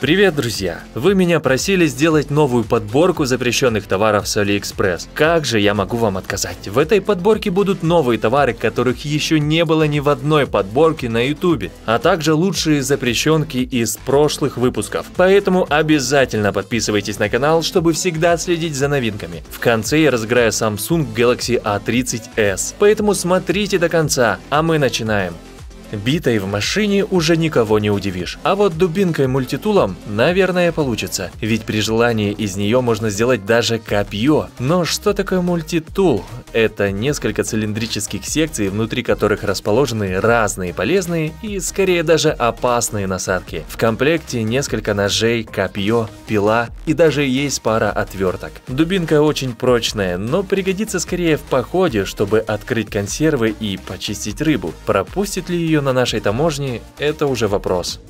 Привет, друзья! Вы меня просили сделать новую подборку запрещенных товаров с AliExpress. Как же я могу вам отказать? В этой подборке будут новые товары, которых еще не было ни в одной подборке на YouTube, а также лучшие запрещенки из прошлых выпусков. Поэтому обязательно подписывайтесь на канал, чтобы всегда следить за новинками. В конце я разыграю Samsung Galaxy A30s, поэтому смотрите до конца, а мы начинаем. Битой в машине уже никого не удивишь. А вот дубинкой-мультитулом, наверное, получится. Ведь при желании из нее можно сделать даже копье. Но что такое мультитул? Это несколько цилиндрических секций, внутри которых расположены разные полезные и скорее даже опасные насадки. В комплекте несколько ножей, копье, пила и даже есть пара отверток. Дубинка очень прочная, но пригодится скорее в походе, чтобы открыть консервы и почистить рыбу. Пропустит ли ее на нашей таможне – это уже вопрос.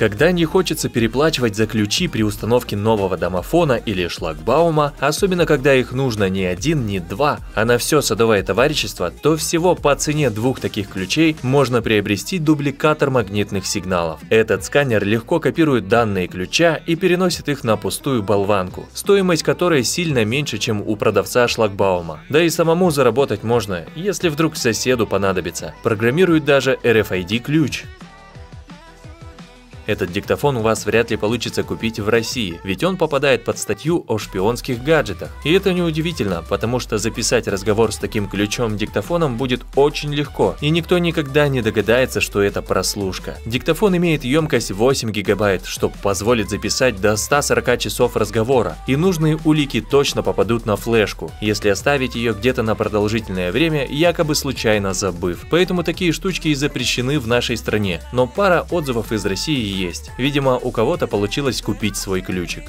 Когда не хочется переплачивать за ключи при установке нового домофона или шлагбаума, особенно когда их нужно не один, не два, а на все садовое товарищество, то всего по цене двух таких ключей можно приобрести дубликатор магнитных сигналов. Этот сканер легко копирует данные ключа и переносит их на пустую болванку, стоимость которой сильно меньше, чем у продавца шлагбаума. Да и самому заработать можно, если вдруг соседу понадобится. Программирует даже RFID ключ. Этот диктофон у вас вряд ли получится купить в России, ведь он попадает под статью о шпионских гаджетах. И это неудивительно, потому что записать разговор с таким ключом-диктофоном будет очень легко, и никто никогда не догадается, что это прослушка. Диктофон имеет емкость 8 гигабайт, что позволит записать до 140 часов разговора, и нужные улики точно попадут на флешку, если оставить ее где-то на продолжительное время, якобы случайно забыв. Поэтому такие штучки и запрещены в нашей стране, но пара отзывов из России есть. Видимо, у кого-то получилось купить свой ключик.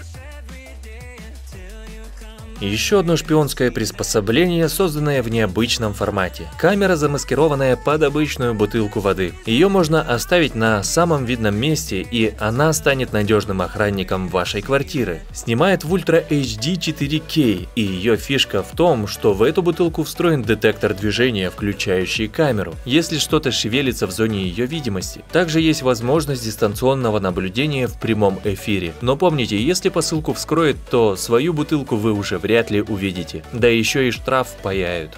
Еще одно шпионское приспособление, созданное в необычном формате. Камера, замаскированная под обычную бутылку воды. Ее можно оставить на самом видном месте, и она станет надежным охранником вашей квартиры. Снимает в Ultra HD 4K, и ее фишка в том, что в эту бутылку встроен детектор движения, включающий камеру, если что-то шевелится в зоне ее видимости. Также есть возможность дистанционного наблюдения в прямом эфире. Но помните, если посылку вскроет, то свою бутылку вы уже вряд вряд ли увидите. Да еще и штраф паяют.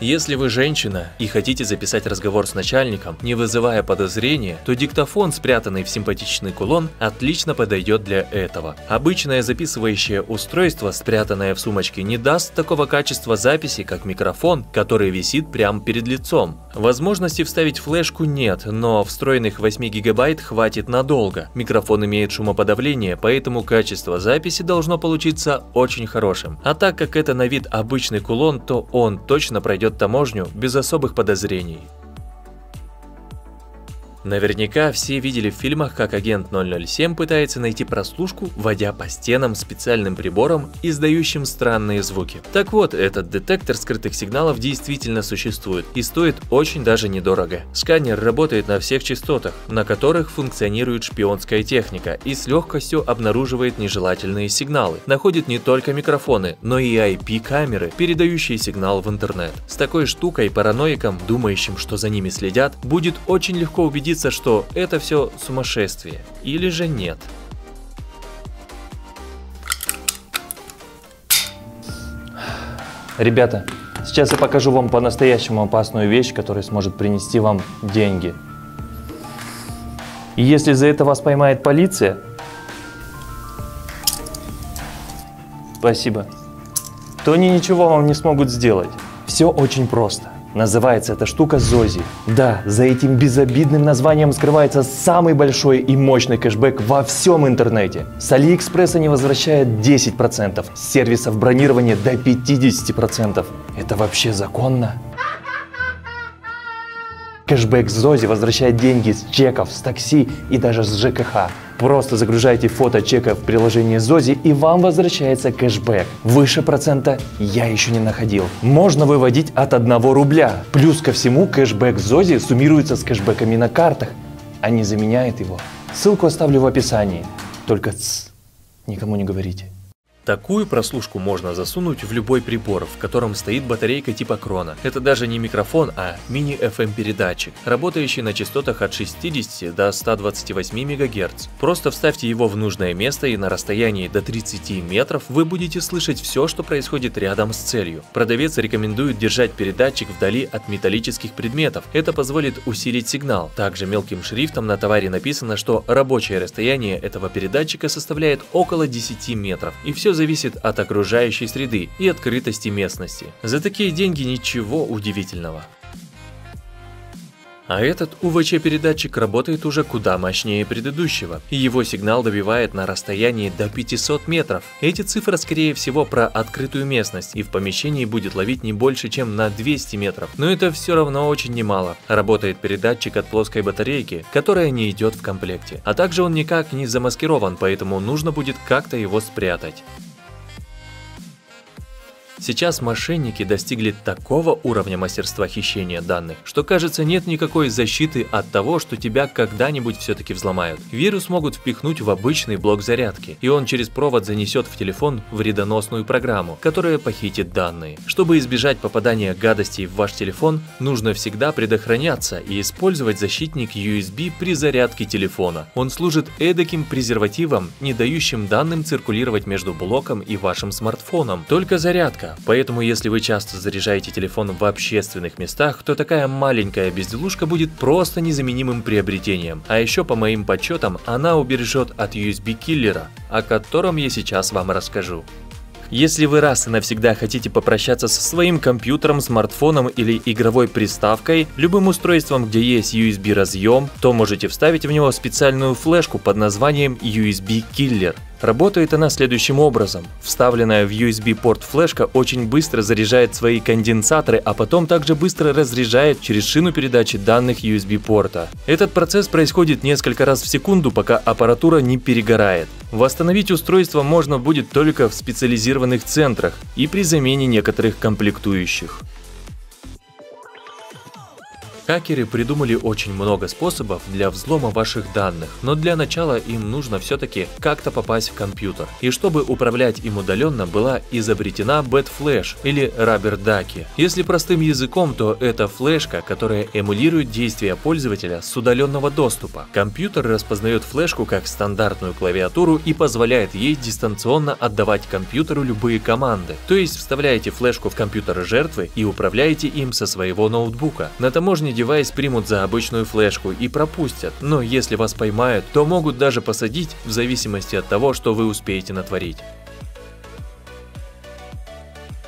Если вы женщина и хотите записать разговор с начальником, не вызывая подозрения, то диктофон, спрятанный в симпатичный кулон, отлично подойдет для этого. Обычное записывающее устройство, спрятанное в сумочке, не даст такого качества записи, как микрофон, который висит прямо перед лицом. Возможности вставить флешку нет, но встроенных 8 гигабайт хватит надолго. Микрофон имеет шумоподавление, поэтому качество записи должно получиться очень хорошим. А так как это на вид обычный кулон, то он точно пройдет таможню без особых подозрений. Наверняка все видели в фильмах, как агент 007 пытается найти прослушку, водя по стенам специальным прибором, издающим странные звуки. Так вот, этот детектор скрытых сигналов действительно существует и стоит очень даже недорого. Сканер работает на всех частотах, на которых функционирует шпионская техника и с легкостью обнаруживает нежелательные сигналы. Находит не только микрофоны, но и IP-камеры, передающие сигнал в интернет. С такой штукой параноикам, думающим, что за ними следят, будет очень легко убедиться убедиться, что это все сумасшествие, или же нет. Ребята, сейчас я покажу вам по-настоящему опасную вещь, которая сможет принести вам деньги. И если за это вас поймает полиция, спасибо, то они ничего вам не смогут сделать. Все очень просто. Называется эта штука Зози. Да, за этим безобидным названием скрывается самый большой и мощный кэшбэк во всем интернете. С Алиэкспресса не возвращает 10%, с сервисов бронирования до 50%. Это вообще законно? Кэшбэк Зози возвращает деньги с чеков, с такси и даже с ЖКХ. Просто загружайте фото чека в приложение Зози и вам возвращается кэшбэк. Выше процента я еще не находил. Можно выводить от 1 рубля. Плюс ко всему кэшбэк Зози суммируется с кэшбэками на картах, а не заменяет его. Ссылку оставлю в описании. Только ц, никому не говорите. Такую прослушку можно засунуть в любой прибор, в котором стоит батарейка типа крона. Это даже не микрофон, а мини-FM передатчик, работающий на частотах от 60 до 128 МГц. Просто вставьте его в нужное место и на расстоянии до 30 метров вы будете слышать все, что происходит рядом с целью. Продавец рекомендует держать передатчик вдали от металлических предметов. Это позволит усилить сигнал. Также мелким шрифтом на товаре написано, что рабочее расстояние этого передатчика составляет около 10 метров. И все зависит от окружающей среды и открытости местности. За такие деньги ничего удивительного. А этот УВЧ-передатчик работает уже куда мощнее предыдущего, и его сигнал добивает на расстоянии до 500 метров. Эти цифры скорее всего про открытую местность, и в помещении будет ловить не больше, чем на 200 метров. Но это все равно очень немало. Работает передатчик от плоской батарейки, которая не идет в комплекте. А также он никак не замаскирован, поэтому нужно будет как-то его спрятать. Сейчас мошенники достигли такого уровня мастерства хищения данных, что кажется нет никакой защиты от того, что тебя когда-нибудь все-таки взломают. Вирус могут впихнуть в обычный блок зарядки, и он через провод занесет в телефон вредоносную программу, которая похитит данные. Чтобы избежать попадания гадостей в ваш телефон, нужно всегда предохраняться и использовать защитник USB при зарядке телефона. Он служит эдаким презервативом, не дающим данным циркулировать между блоком и вашим смартфоном. Только зарядка поэтому если вы часто заряжаете телефон в общественных местах, то такая маленькая безделушка будет просто незаменимым приобретением. А еще по моим подсчетам, она убережет от USB-киллера, о котором я сейчас вам расскажу. Если вы раз и навсегда хотите попрощаться со своим компьютером, смартфоном или игровой приставкой, любым устройством, где есть USB разъем, то можете вставить в него специальную флешку под названием USB Killer. Работает она следующим образом. Вставленная в USB-порт флешка очень быстро заряжает свои конденсаторы, а потом также быстро разряжает через шину передачи данных USB-порта. Этот процесс происходит несколько раз в секунду, пока аппаратура не перегорает. Восстановить устройство можно будет только в специализированных центрах и при замене некоторых комплектующих. Хакеры придумали очень много способов для взлома ваших данных, но для начала им нужно все-таки как-то попасть в компьютер. И чтобы управлять им удаленно, была изобретена Flash или Rubber Ducky. Если простым языком, то это флешка, которая эмулирует действия пользователя с удаленного доступа. Компьютер распознает флешку как стандартную клавиатуру и позволяет ей дистанционно отдавать компьютеру любые команды. То есть вставляете флешку в компьютер жертвы и управляете им со своего ноутбука. На таможне девайс примут за обычную флешку и пропустят, но если вас поймают, то могут даже посадить в зависимости от того, что вы успеете натворить.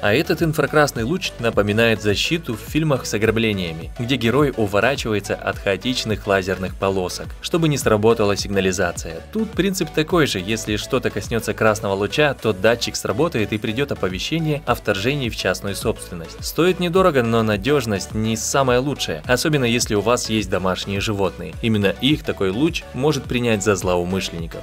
А этот инфракрасный луч напоминает защиту в фильмах с ограблениями, где герой уворачивается от хаотичных лазерных полосок, чтобы не сработала сигнализация. Тут принцип такой же, если что-то коснется красного луча, то датчик сработает и придет оповещение о вторжении в частную собственность. Стоит недорого, но надежность не самая лучшая, особенно если у вас есть домашние животные. Именно их такой луч может принять за злоумышленников.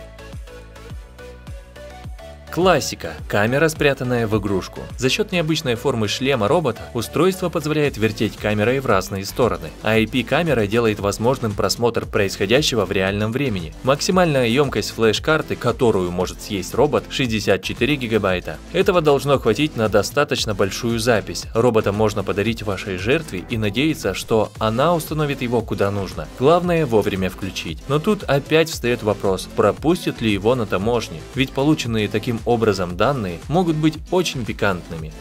Классика. Камера, спрятанная в игрушку. За счет необычной формы шлема робота, устройство позволяет вертеть камерой в разные стороны, а IP-камера делает возможным просмотр происходящего в реальном времени. Максимальная емкость флеш-карты, которую может съесть робот, 64 гигабайта. Этого должно хватить на достаточно большую запись. Робота можно подарить вашей жертве и надеяться, что она установит его куда нужно. Главное вовремя включить. Но тут опять встает вопрос, пропустит ли его на таможне, ведь полученные таким образом данные могут быть очень пикантными.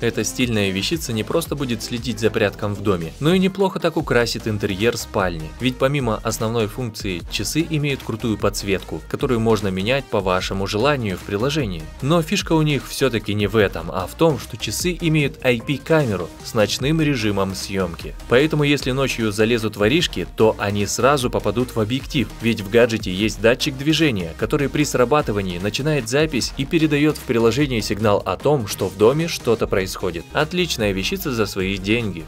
Эта стильная вещица не просто будет следить за порядком в доме, но и неплохо так украсит интерьер спальни. Ведь помимо основной функции, часы имеют крутую подсветку, которую можно менять по вашему желанию в приложении. Но фишка у них все-таки не в этом, а в том, что часы имеют IP-камеру с ночным режимом съемки. Поэтому если ночью залезут воришки, то они сразу попадут в объектив, ведь в гаджете есть датчик движения, который при срабатывании начинает запись и передает в приложение сигнал о том, что в доме что-то происходит происходит. Отличная вещица за свои деньги.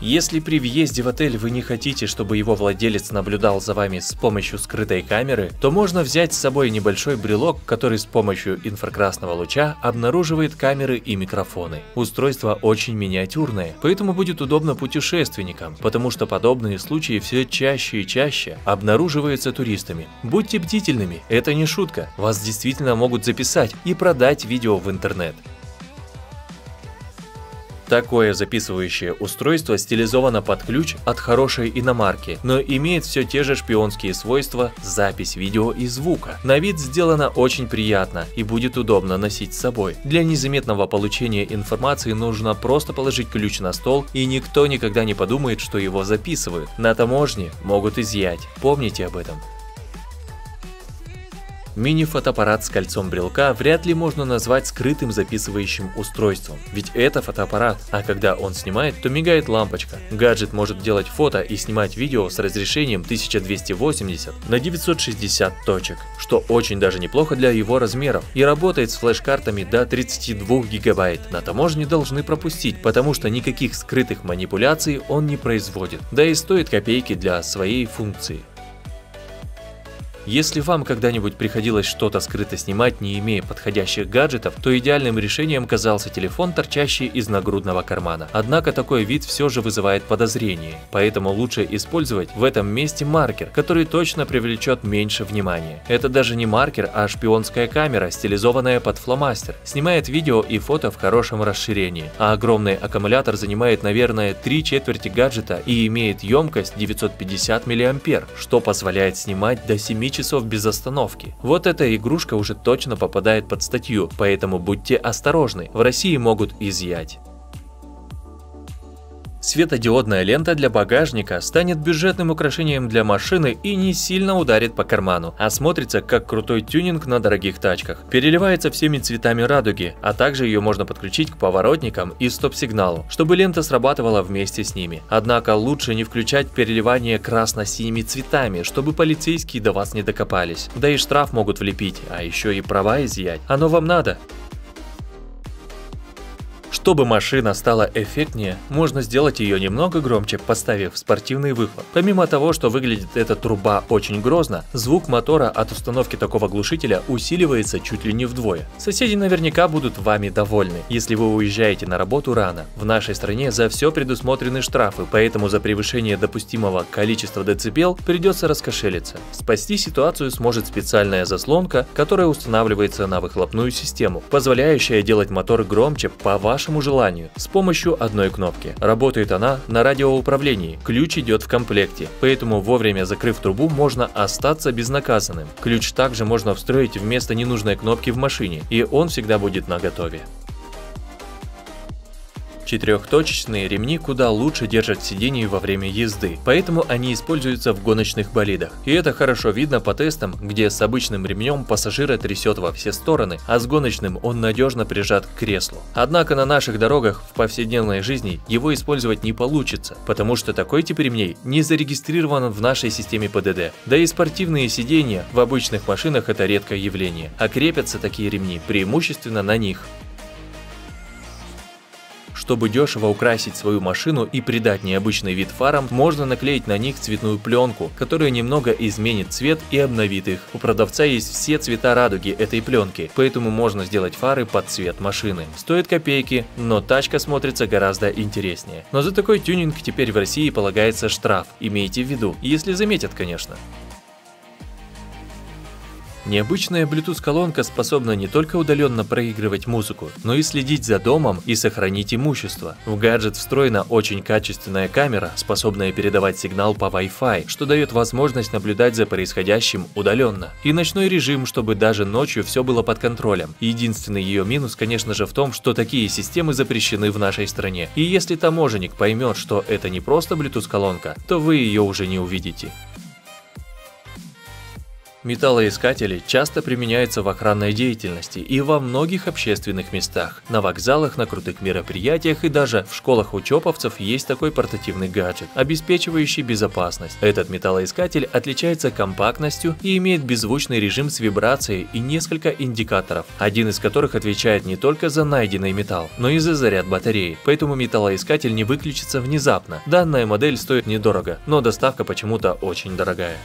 Если при въезде в отель вы не хотите, чтобы его владелец наблюдал за вами с помощью скрытой камеры, то можно взять с собой небольшой брелок, который с помощью инфракрасного луча обнаруживает камеры и микрофоны. Устройство очень миниатюрное, поэтому будет удобно путешественникам, потому что подобные случаи все чаще и чаще обнаруживаются туристами. Будьте бдительными, это не шутка, вас действительно могут записать и продать видео в интернет. Такое записывающее устройство стилизовано под ключ от хорошей иномарки, но имеет все те же шпионские свойства запись видео и звука. На вид сделано очень приятно и будет удобно носить с собой. Для незаметного получения информации нужно просто положить ключ на стол и никто никогда не подумает, что его записывают. На таможне могут изъять, помните об этом. Мини-фотоаппарат с кольцом брелка вряд ли можно назвать скрытым записывающим устройством, ведь это фотоаппарат, а когда он снимает, то мигает лампочка. Гаджет может делать фото и снимать видео с разрешением 1280 на 960 точек, что очень даже неплохо для его размеров, и работает с флеш-картами до 32 гигабайт. На таможне должны пропустить, потому что никаких скрытых манипуляций он не производит, да и стоит копейки для своей функции. Если вам когда-нибудь приходилось что-то скрыто снимать, не имея подходящих гаджетов, то идеальным решением казался телефон, торчащий из нагрудного кармана. Однако такой вид все же вызывает подозрение, поэтому лучше использовать в этом месте маркер, который точно привлечет меньше внимания. Это даже не маркер, а шпионская камера, стилизованная под фломастер. Снимает видео и фото в хорошем расширении, а огромный аккумулятор занимает, наверное, три четверти гаджета и имеет емкость 950 мА, что позволяет снимать до 7 часов без остановки. Вот эта игрушка уже точно попадает под статью, поэтому будьте осторожны, в России могут изъять. Светодиодная лента для багажника станет бюджетным украшением для машины и не сильно ударит по карману, а смотрится как крутой тюнинг на дорогих тачках. Переливается всеми цветами радуги, а также ее можно подключить к поворотникам и стоп-сигналу, чтобы лента срабатывала вместе с ними. Однако лучше не включать переливание красно-синими цветами, чтобы полицейские до вас не докопались. Да и штраф могут влепить, а еще и права изъять. Оно вам надо? Чтобы машина стала эффектнее, можно сделать ее немного громче, поставив спортивный выхлоп. Помимо того, что выглядит эта труба очень грозно, звук мотора от установки такого глушителя усиливается чуть ли не вдвое. Соседи наверняка будут вами довольны, если вы уезжаете на работу рано. В нашей стране за все предусмотрены штрафы, поэтому за превышение допустимого количества децибел придется раскошелиться. Спасти ситуацию сможет специальная заслонка, которая устанавливается на выхлопную систему, позволяющая делать мотор громче по вашему вашему желанию с помощью одной кнопки. Работает она на радиоуправлении, ключ идет в комплекте, поэтому вовремя закрыв трубу можно остаться безнаказанным. Ключ также можно встроить вместо ненужной кнопки в машине, и он всегда будет наготове. Четырехточечные ремни куда лучше держат сиденье во время езды, поэтому они используются в гоночных болидах. И это хорошо видно по тестам, где с обычным ремнем пассажира трясет во все стороны, а с гоночным он надежно прижат к креслу. Однако на наших дорогах в повседневной жизни его использовать не получится, потому что такой тип ремней не зарегистрирован в нашей системе ПДД. Да и спортивные сиденья в обычных машинах это редкое явление, а крепятся такие ремни преимущественно на них. Чтобы дешево украсить свою машину и придать необычный вид фарам, можно наклеить на них цветную пленку, которая немного изменит цвет и обновит их. У продавца есть все цвета радуги этой пленки, поэтому можно сделать фары под цвет машины. Стоит копейки, но тачка смотрится гораздо интереснее. Но за такой тюнинг теперь в России полагается штраф, имейте в виду, если заметят, конечно. Необычная Bluetooth-колонка способна не только удаленно проигрывать музыку, но и следить за домом и сохранить имущество. В гаджет встроена очень качественная камера, способная передавать сигнал по Wi-Fi, что дает возможность наблюдать за происходящим удаленно. И ночной режим, чтобы даже ночью все было под контролем. Единственный ее минус, конечно же, в том, что такие системы запрещены в нашей стране. И если таможенник поймет, что это не просто Bluetooth-колонка, то вы ее уже не увидите. Металлоискатели часто применяются в охранной деятельности и во многих общественных местах. На вокзалах, на крутых мероприятиях и даже в школах учеповцев есть такой портативный гаджет, обеспечивающий безопасность. Этот металлоискатель отличается компактностью и имеет беззвучный режим с вибрацией и несколько индикаторов, один из которых отвечает не только за найденный металл, но и за заряд батареи. Поэтому металлоискатель не выключится внезапно. Данная модель стоит недорого, но доставка почему-то очень дорогая.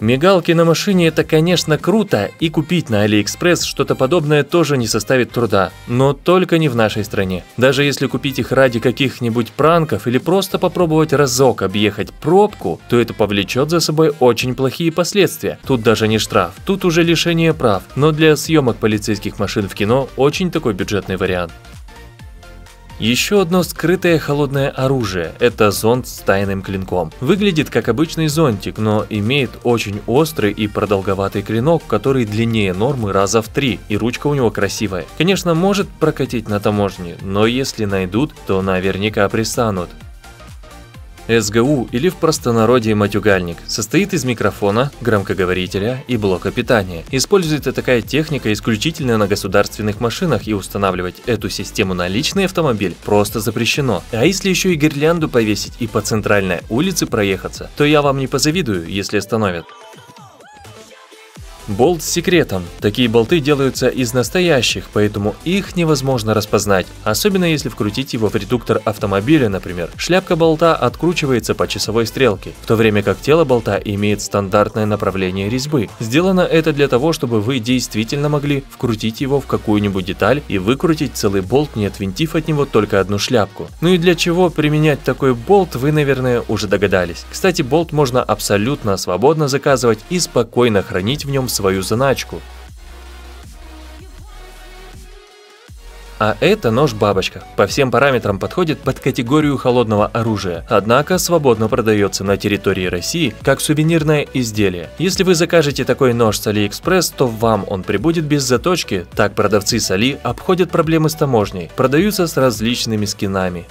Мигалки на машине это, конечно, круто, и купить на Алиэкспресс что-то подобное тоже не составит труда, но только не в нашей стране. Даже если купить их ради каких-нибудь пранков или просто попробовать разок объехать пробку, то это повлечет за собой очень плохие последствия. Тут даже не штраф, тут уже лишение прав, но для съемок полицейских машин в кино очень такой бюджетный вариант. Еще одно скрытое холодное оружие – это зонт с тайным клинком. Выглядит как обычный зонтик, но имеет очень острый и продолговатый клинок, который длиннее нормы раза в три, и ручка у него красивая. Конечно, может прокатить на таможне, но если найдут, то наверняка пристанут. СГУ или в простонародье матюгальник состоит из микрофона, громкоговорителя и блока питания. Используется такая техника исключительно на государственных машинах и устанавливать эту систему на личный автомобиль просто запрещено. А если еще и гирлянду повесить и по центральной улице проехаться, то я вам не позавидую, если остановят. Болт с секретом. Такие болты делаются из настоящих, поэтому их невозможно распознать, особенно если вкрутить его в редуктор автомобиля, например. Шляпка болта откручивается по часовой стрелке, в то время как тело болта имеет стандартное направление резьбы. Сделано это для того, чтобы вы действительно могли вкрутить его в какую-нибудь деталь и выкрутить целый болт, не отвинтив от него только одну шляпку. Ну и для чего применять такой болт, вы, наверное, уже догадались. Кстати, болт можно абсолютно свободно заказывать и спокойно хранить в нем свою заначку. А это нож-бабочка. По всем параметрам подходит под категорию холодного оружия, однако свободно продается на территории России как сувенирное изделие. Если вы закажете такой нож с Алиэкспресс, то вам он прибудет без заточки, так продавцы с Али обходят проблемы с таможней, продаются с различными скинами.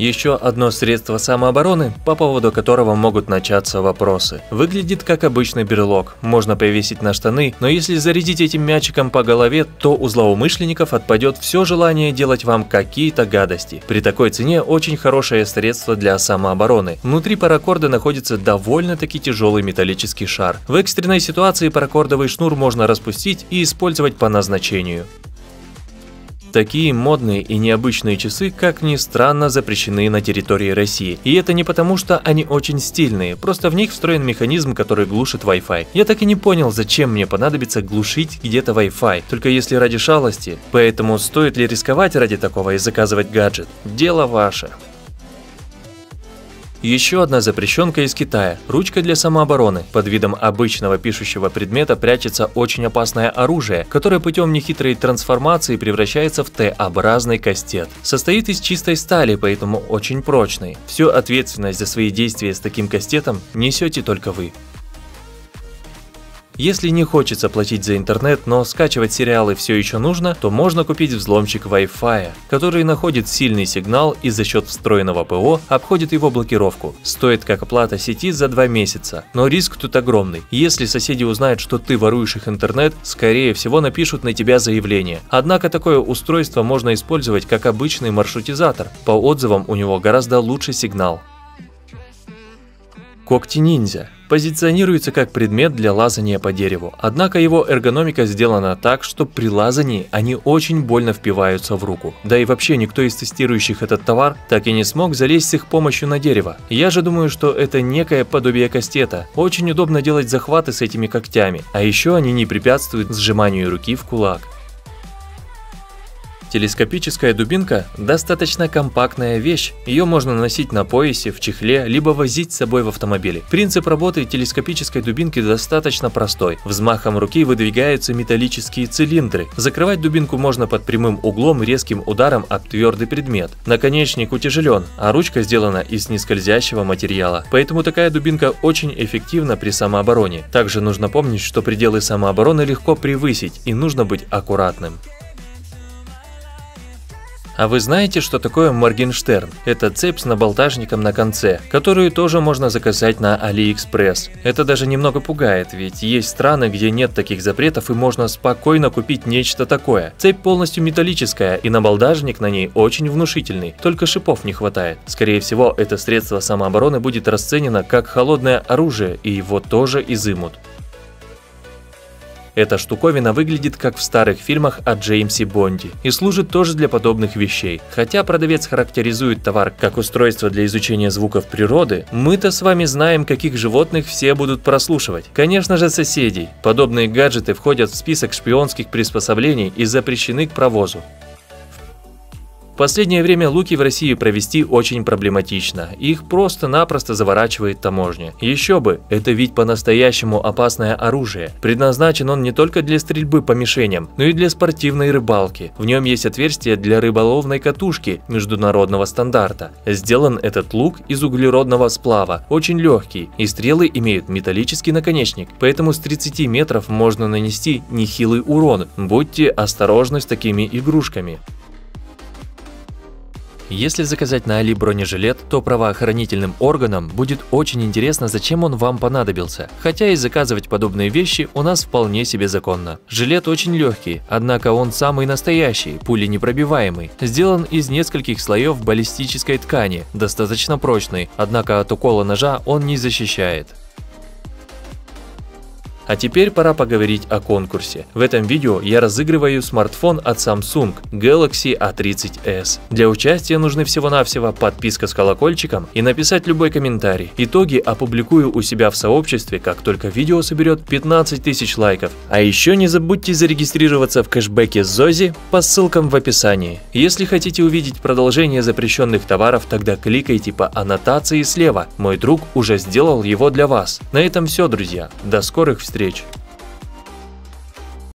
Еще одно средство самообороны, по поводу которого могут начаться вопросы. Выглядит как обычный брелок, можно повесить на штаны, но если зарядить этим мячиком по голове, то у злоумышленников отпадет все желание делать вам какие-то гадости. При такой цене очень хорошее средство для самообороны. Внутри паракорда находится довольно-таки тяжелый металлический шар. В экстренной ситуации паракордовый шнур можно распустить и использовать по назначению. Такие модные и необычные часы, как ни странно, запрещены на территории России. И это не потому, что они очень стильные, просто в них встроен механизм, который глушит Wi-Fi. Я так и не понял, зачем мне понадобится глушить где-то Wi-Fi, только если ради шалости. Поэтому стоит ли рисковать ради такого и заказывать гаджет? Дело ваше. Еще одна запрещенка из Китая – ручка для самообороны. Под видом обычного пишущего предмета прячется очень опасное оружие, которое путем нехитрой трансформации превращается в Т-образный кастет. Состоит из чистой стали, поэтому очень прочный. Всю ответственность за свои действия с таким кастетом несете только вы. Если не хочется платить за интернет, но скачивать сериалы все еще нужно, то можно купить взломчик Wi-Fi, который находит сильный сигнал и за счет встроенного ПО обходит его блокировку. Стоит как оплата сети за 2 месяца, но риск тут огромный. Если соседи узнают, что ты воруешь их интернет, скорее всего напишут на тебя заявление. Однако такое устройство можно использовать как обычный маршрутизатор. По отзывам у него гораздо лучше сигнал. Когти ниндзя позиционируется как предмет для лазания по дереву, однако его эргономика сделана так, что при лазании они очень больно впиваются в руку. Да и вообще никто из тестирующих этот товар так и не смог залезть с их помощью на дерево. Я же думаю, что это некое подобие кастета. Очень удобно делать захваты с этими когтями, а еще они не препятствуют сжиманию руки в кулак. Телескопическая дубинка – достаточно компактная вещь, ее можно носить на поясе, в чехле, либо возить с собой в автомобиле. Принцип работы телескопической дубинки достаточно простой. Взмахом руки выдвигаются металлические цилиндры. Закрывать дубинку можно под прямым углом резким ударом об твердый предмет. Наконечник утяжелен, а ручка сделана из нескользящего материала. Поэтому такая дубинка очень эффективна при самообороне. Также нужно помнить, что пределы самообороны легко превысить и нужно быть аккуратным. А вы знаете, что такое Моргенштерн? Это цепь с набалдажником на конце, которую тоже можно заказать на AliExpress. Это даже немного пугает, ведь есть страны, где нет таких запретов и можно спокойно купить нечто такое. Цепь полностью металлическая и набалдажник на ней очень внушительный, только шипов не хватает. Скорее всего, это средство самообороны будет расценено как холодное оружие и его тоже изымут. Эта штуковина выглядит как в старых фильмах о Джеймсе Бонде и служит тоже для подобных вещей. Хотя продавец характеризует товар как устройство для изучения звуков природы, мы-то с вами знаем, каких животных все будут прослушивать. Конечно же соседей. Подобные гаджеты входят в список шпионских приспособлений и запрещены к провозу последнее время луки в России провести очень проблематично. Их просто-напросто заворачивает таможня. Еще бы, это ведь по-настоящему опасное оружие. Предназначен он не только для стрельбы по мишеням, но и для спортивной рыбалки. В нем есть отверстие для рыболовной катушки международного стандарта. Сделан этот лук из углеродного сплава, очень легкий, и стрелы имеют металлический наконечник, поэтому с 30 метров можно нанести нехилый урон. Будьте осторожны с такими игрушками. Если заказать на Али бронежилет, то правоохранительным органам будет очень интересно, зачем он вам понадобился. Хотя и заказывать подобные вещи у нас вполне себе законно. Жилет очень легкий, однако он самый настоящий, пуленепробиваемый. Сделан из нескольких слоев баллистической ткани, достаточно прочный, однако от укола ножа он не защищает. А теперь пора поговорить о конкурсе. В этом видео я разыгрываю смартфон от Samsung Galaxy A30s. Для участия нужны всего-навсего подписка с колокольчиком и написать любой комментарий. Итоги опубликую у себя в сообществе, как только видео соберет 15 тысяч лайков. А еще не забудьте зарегистрироваться в кэшбэке Зози по ссылкам в описании. Если хотите увидеть продолжение запрещенных товаров, тогда кликайте по аннотации слева. Мой друг уже сделал его для вас. На этом все, друзья. До скорых встреч! Встреч!